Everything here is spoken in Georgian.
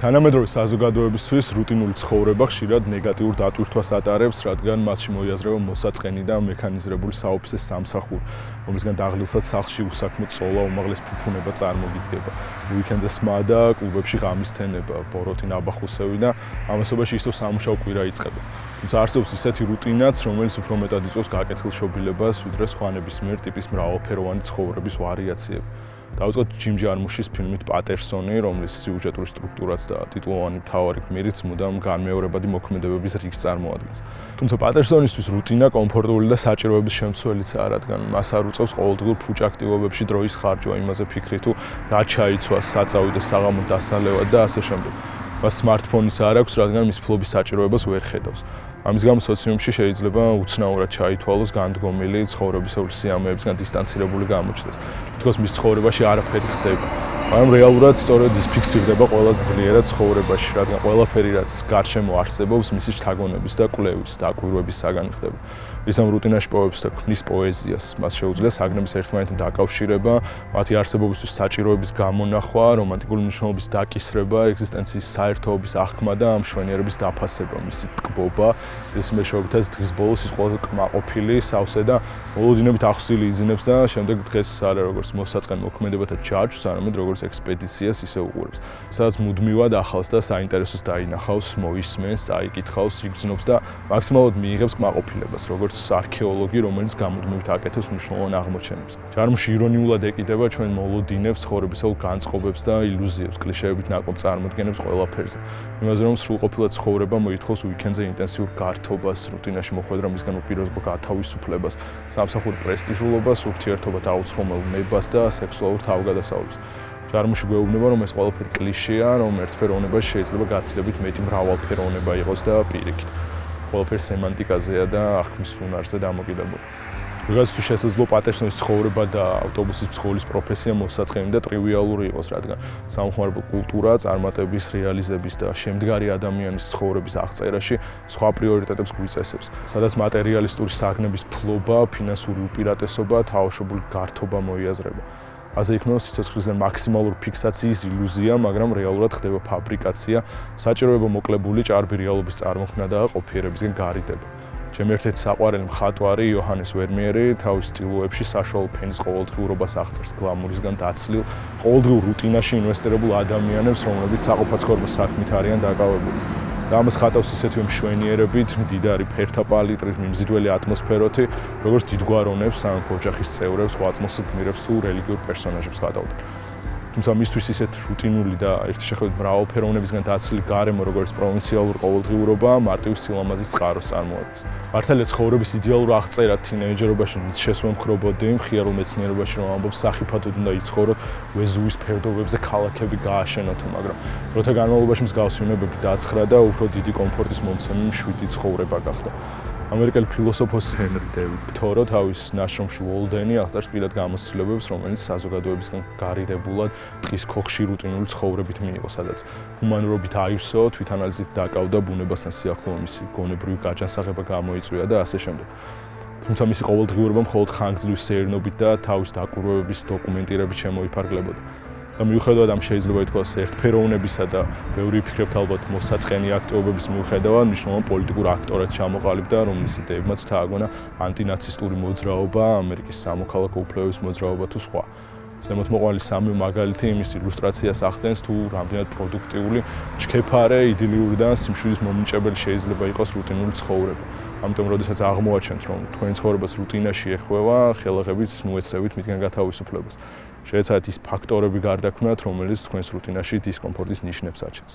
თანამედროვე საზოგადოებისთვის რუტინული ცხოვრება ხშირად ნეგატიურ დატვირთვას ატარებს, რადგან მასში მოიაზრება მოსაწყენი და მექანიზირებული საოფისე სამსახური, რომლისგან დაღლილსაც სახლში უსაქმო წოლა, უმაღლეს ფუფუნება წარმოგიდგება. უიკენდზე სმა და კლუბებში ღამის თენება, ბოროტი ნაბახუსევი და ამასობაში ისევ სამუშაო კვირა იწყება. თუმცა არსებობს ისეთი რუტინაც, რომელიც უფრო მეტად იწვევს გაკეთილშობილებას, ვიდრე სხვანების მიერ ტიპის მრავალფეროვანი ცხოვრების ვარიაციები. დავიწყოთ ჯიმ ჯარმუშის ფილმით პატერსონი, რომლის სიუჟეტური სტრუქტურაც და ტიტულოვანი მთავარი გმირიც მუდამ განმეორებადი მოქმედებების რიგს წარმოადგენს. თუმცა პატერსონისთვის რუტინა კომფორტული და საჭიროების შემცველიცაა, რადგან მას არ უწევს ყოველდღიურ ფუჭ აქტივობებში დროის ხარჯვა, იმაზე ფიქრი თუ რა ჩაიცვას საწავი და საღამო დასალევად და ასე შემდეგ. მას smartphone-ის არ აქვს, რადგან მის ფლობის საჭიროებას ვერ ხედავს. ამის გამო სოციუმში შეიძლება უცნაურად ჩაითვალოს განდგომილი ცხოვრებისეული სიამეებისგან დისტანცირებული გამოჩნდეს. თქოს მის ცხოვრებაში არაფერი ხდება. მაგრამ რეალურად სწორედ ის ფიქსირდება ყველაზე ძლიერად ცხოვრებაში, რადგან ყველაფერი რაც გარშემო არსებობს, მისი შთაგონების და კვლევის და აკვირვების საგანი ხდება. ის ამ რუტინაში პოეტს და ქმნის პოეზიას. მას შეუძლია საგნების ერთმანეთთან დაკავშირება, მათი არსებობისთვის საჭიროების გამონახვა, რომანტიკული მნიშვნელობის დაკისრება, ეგზისტენციის საერთოობის აღქმა და ამ შვენიერების დაფასება, მისი ტკბობა, ის მეშვეობითაც დღის ბოლოს ის ყველაზე კმაყოფილი, სავსე და მოლოდინებით ახსილი იძინებს და შემდეგ დღეს არა როგორც მოსაწყენ მოქმედებათა ჯაჭვს, არამედ როგორც ექსპედიციას ისე უყურებს. სადაც მუდმივად ახალს და საინტერესოს დაინახავს, მოისმენს, წაიკითხავს, იგრძნობს და მაქსიმალურად მიიღებს კმაყოფილებას, როგორც არქეოლოგი, რომელიც გამუდმებით აკეთებს მნიშვნელოვან აღმოჩენებს. ჯარმში ირონიულად ეკიდება ჩვენ მოლოდინებს, ცხოვრებისეულ განწყობებს და ილუზიებს, კლიშეებით ნაკობ წარმოდგენებს ყველაფერზე. იმაზე რომ სრულყოფილად ცხოვრება მოითხოვს უიკენდზე ინტენსიურ გართობას, რუტინაში მოხვედრა მისგან უპირობო გათავისუფლებას, სამსახურ პრესტიჟულობას, ურთიერთობათა აუცხრომელ ნებას და სექსუალურ თავგადასავლებს. ჯარმში გვეუბნება რომ ეს ყველაფერი კლიშეა, რომ ერთფეროვნება შეიძლება გაცილებით მეტი მრავალფეროვნება იყოს და პირიქით. ყველაფერი სემანტიკაზეა და აღქმის უნარზე დამოკიდებული. ვიღაც თუ შესაძლო პატერსონის ცხოვრება და ავტობუსის ფსხოლის პროფესია მოსაწყენი და ტრივიალური იყოს, რადგან სამხმარებლო კულტურა წარმატების რეალიზების და შემდგარი ადამიანის ცხოვრების აღწერაში სხვა პრიორიტეტებს გვიწესებს, სადაც მატერიალისტური საგნების ფლობა, ფინანსური უპირატესობა, თავშობული გართობა მოიაზრება. ასე იქნება სიცოცხლეზე მაქსიმალური ფიქსაციის ილუზია, მაგრამ რეალურად ხდება ფაბრიკაცია, საჭიროება მოკლებული ჭარბი რეალობის წარმოქმნა და ყოფიერებისგან გარიდება. ჩემი ერთ-ერთი საყვარელი მხატვარი იოჰანეს ვერმიერი თავის სტილოებში საშუალო ფენის ყოველდღიურობას აღწერს გლამურისგან დაცლილ ყოველდღიურ რუტინაში ინვესტირებულ ადამიანებს, რომლებიც საყოფაცხოვრებო საქმით არიან დაკავებული. და ამას ხატავს ისეთი მშვენიერებით, მდიდარი ფერთა პალიტრით, მიმზიდველი ატმოსფეროთი, როგორც დიდგვარონებს, ან ოჯახის წევრებს, სხვა აწმოს გმირებს თუ რელიგიურ პერსონაჟებს ხატავდა. თუმცა მისთვის ისეთ რუტინული და ერთი შეხედვით მრავალფეროვნებისგან დაცილი გარემო როგორც პროვინციალურ ყოველდღიურობა მარტივ სილამაზის წყაროს წარმოადგენს. მართალია ცხოვრების იდეალურ აღწერა თინეიჯერობაში ნიცშეს მომხრობოდი მხიარულ მეცნიერებაში რომ ამბობს სახიფათოდ უნდა იცხოვროთ ვეზუვის ფერდობებზე ქალაქები გააშენოთ, მაგრამ დროთა განმავლობაში მსგავსი უნებები დააცხრა და უფრო დიდი კომფორტის მომცემი მშვიდი ცხოვრება გახდა. ამერიკელი ფილოსოფოსი ჰენრი დევიდ თორო თავის ნაშრომში ვოლდენი აღწერს პირად გამოცდილებებს, რომელიც საზოგადოებისგან გარიდებულად დღის ქოხში რუტინული ცხოვრებით მიიღო, სადაც ჰუმანურობით აივსო, თვითანალიზით დაკავდა ბუნებასთან სიახლოვე გონებრივი გაჯანსაღება გამოიწვია და ასე შემდეგ. თუმცა მისი ყოველდღიურობა მხოლოდ ხანგრძლივი სეირნობით და თავის დაკვირვებების დოკუმენტირებით შემოიფარგლებოდა. და მიუხედავად ამ შეიძლება ითქვას ერთფეროვნებისა და ბევრი ფიქრებთ ალბათ მოსაწყენი აქტივობების მიუხედავად მნიშვნელოვან პოლიტიკურ აქტორად ჩამოყალიბდა, რომლის იდეებმაც თააგონა ანტინაცისტური მოძრაობა, ამერიკის სამოქალაქო უფლებების მოძრაობა თუ სხვა. ზემოთ მოყვანილი სამი მაგალითი იმის ილუსტრაციას ახდენს თუ რამდენად პროდუქტიული, ჩქეფარე, იდილიური და სიმშვიდის მომნიჭებელი შეიძლება იყოს რუტინული ცხოვრება. ამიტომ როდესაც აღმოაჩენთ რომ თქვენი ცხოვრებას რუტინაში ეხვევა, ხელაღებით ნუეცებით მითგან გათავისუფლებას. შეეცადეთ ის ფაქტორები გარდაქმნათ, რომელიც თქვენს რუტინაში დისკომფორტის ნიშნებს აჩენს.